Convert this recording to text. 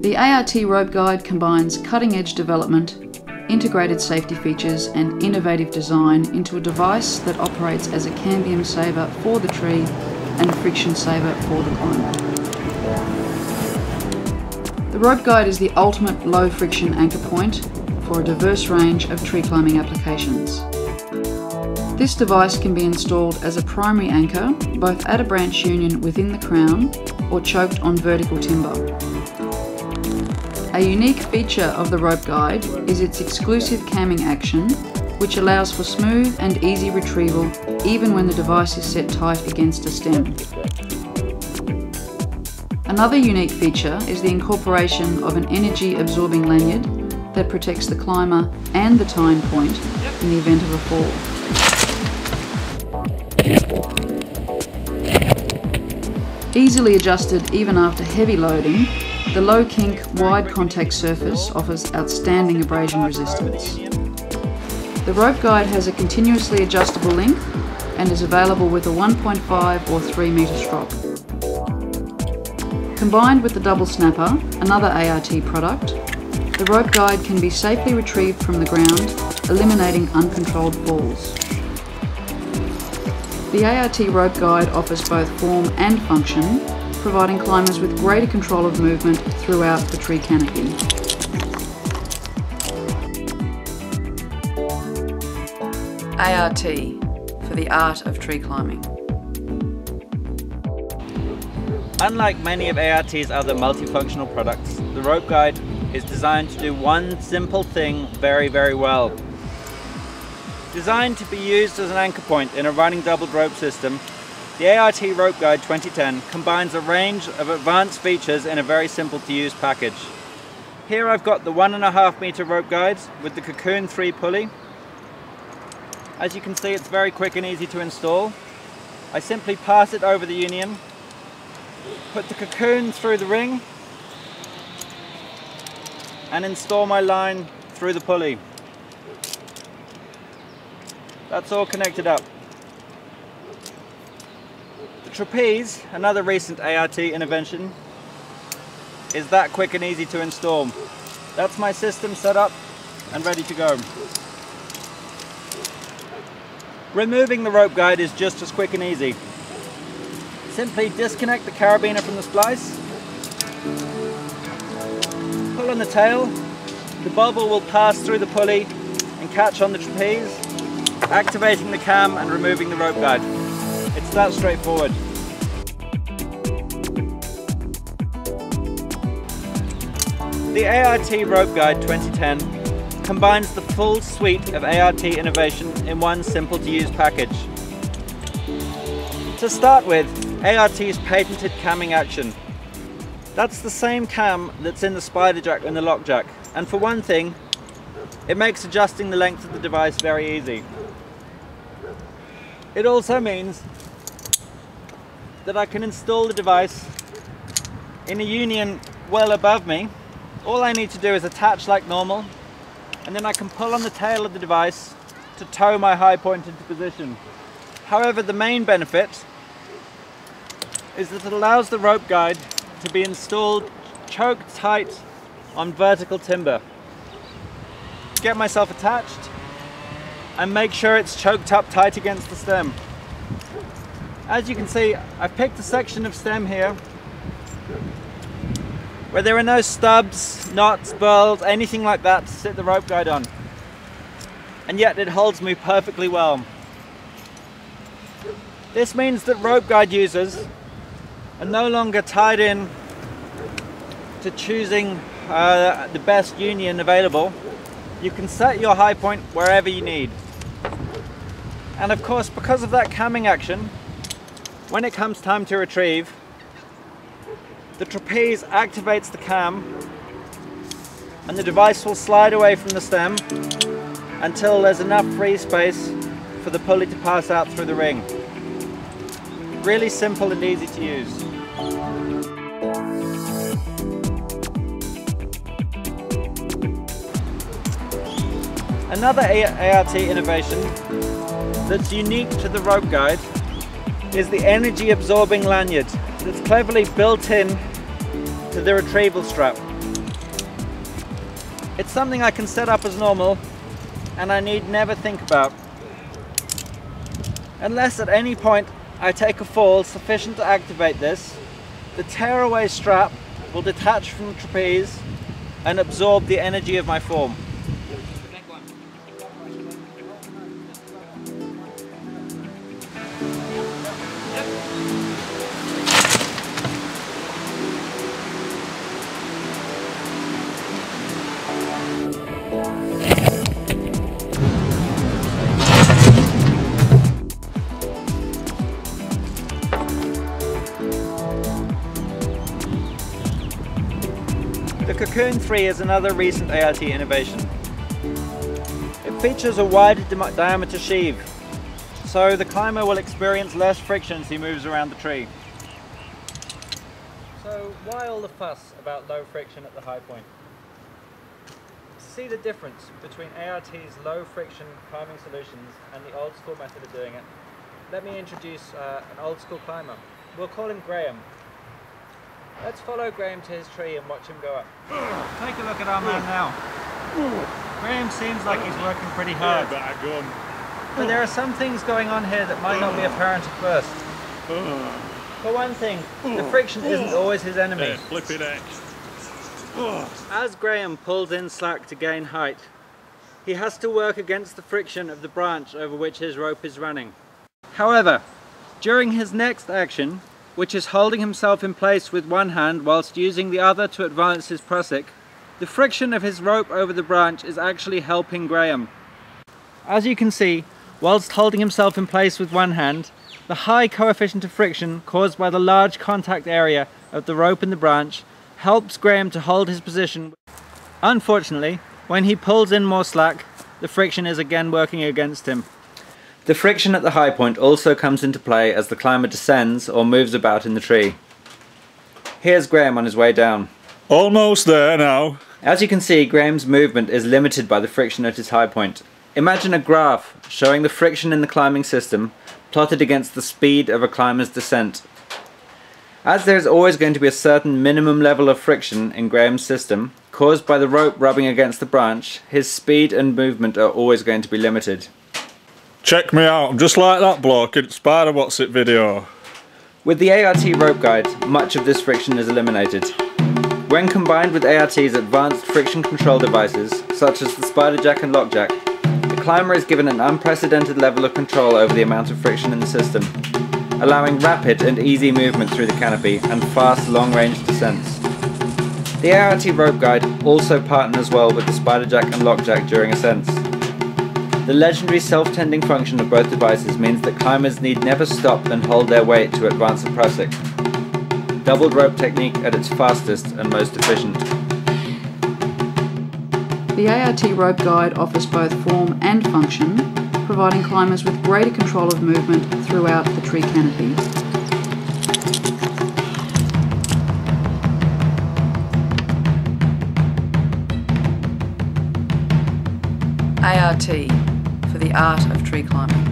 The ART rope guide combines cutting edge development, integrated safety features, and innovative design into a device that operates as a cambium saver for the tree and a friction saver for the climber. The rope guide is the ultimate low friction anchor point for a diverse range of tree climbing applications. This device can be installed as a primary anchor, both at a branch union within the crown or choked on vertical timber. A unique feature of the rope guide is its exclusive camming action, which allows for smooth and easy retrieval even when the device is set tight against a stem. Another unique feature is the incorporation of an energy absorbing lanyard that protects the climber and the tying point in the event of a fall. Easily adjusted even after heavy loading, the low kink wide contact surface offers outstanding abrasion resistance. The rope guide has a continuously adjustable length and is available with a 1.5 or 3 metre strop. Combined with the double snapper, another ART product, the rope guide can be safely retrieved from the ground, eliminating uncontrolled falls. The ART rope guide offers both form and function, providing climbers with greater control of movement throughout the tree canopy. ART for the art of tree climbing. Unlike many of ART's other multifunctional products, the rope guide is designed to do one simple thing very, very well. Designed to be used as an anchor point in a running doubled rope system, the ART Rope Guide 2010 combines a range of advanced features in a very simple to use package. Here I've got the one and a half meter rope guide with the Cocoon 3 pulley. As you can see it's very quick and easy to install. I simply pass it over the union, put the cocoon through the ring and install my line through the pulley. That's all connected up. Trapeze, another recent ART intervention, is that quick and easy to install. That's my system set up and ready to go. Removing the rope guide is just as quick and easy. Simply disconnect the carabiner from the splice, pull on the tail, the bobble will pass through the pulley and catch on the trapeze activating the cam and removing the rope guide. It's that straightforward. The ART Rope Guide 2010 combines the full suite of ART innovation in one simple to use package. To start with, ART's patented camming action. That's the same cam that's in the spider jack and the lock jack. And for one thing, it makes adjusting the length of the device very easy. It also means that I can install the device in a union well above me. All I need to do is attach like normal and then I can pull on the tail of the device to tow my high point into position. However, the main benefit is that it allows the rope guide to be installed choked tight on vertical timber. Get myself attached and make sure it's choked up tight against the stem. As you can see, I've picked a section of stem here where there are no stubs, knots, burls, anything like that to sit the rope guide on. And yet it holds me perfectly well. This means that rope guide users are no longer tied in to choosing uh, the best union available you can set your high point wherever you need. And of course, because of that camming action, when it comes time to retrieve, the trapeze activates the cam and the device will slide away from the stem until there's enough free space for the pulley to pass out through the ring. Really simple and easy to use. Another ART innovation that's unique to the rope guide is the energy absorbing lanyard that's cleverly built in to the retrieval strap. It's something I can set up as normal and I need never think about. Unless at any point I take a fall sufficient to activate this, the tearaway strap will detach from the trapeze and absorb the energy of my form. The Cocoon 3 is another recent ART innovation. It features a wide diameter sheave, so the climber will experience less friction as he moves around the tree. So why all the fuss about low friction at the high point? See the difference between ART's low friction climbing solutions and the old school method of doing it, let me introduce uh, an old school climber. We'll call him Graham Let's follow Graham to his tree and watch him go up. Take a look at our man now. Graham seems like he's working pretty hard. But there are some things going on here that might not be apparent at first. For one thing, the friction isn't always his enemy. flip it X. As Graham pulls in slack to gain height, he has to work against the friction of the branch over which his rope is running. However, during his next action, which is holding himself in place with one hand whilst using the other to advance his prusik, the friction of his rope over the branch is actually helping Graham. As you can see, whilst holding himself in place with one hand, the high coefficient of friction caused by the large contact area of the rope and the branch helps Graham to hold his position. Unfortunately, when he pulls in more slack, the friction is again working against him. The friction at the high point also comes into play as the climber descends or moves about in the tree. Here's Graham on his way down. Almost there now. As you can see, Graham's movement is limited by the friction at his high point. Imagine a graph showing the friction in the climbing system plotted against the speed of a climber's descent. As there is always going to be a certain minimum level of friction in Graham's system, caused by the rope rubbing against the branch, his speed and movement are always going to be limited. Check me out, I'm just like that bloke in Spider What's It video. With the ART rope guide, much of this friction is eliminated. When combined with ART's advanced friction control devices, such as the Spider Jack and Lock Jack, the climber is given an unprecedented level of control over the amount of friction in the system, allowing rapid and easy movement through the canopy and fast long-range descents. The ART rope guide also partners well with the Spider Jack and Lock Jack during ascents. The legendary self-tending function of both devices means that climbers need never stop and hold their weight to advance a prusik. Doubled rope technique at its fastest and most efficient. The ART rope guide offers both form and function, providing climbers with greater control of movement throughout the tree canopy. ART for the art of tree climbing.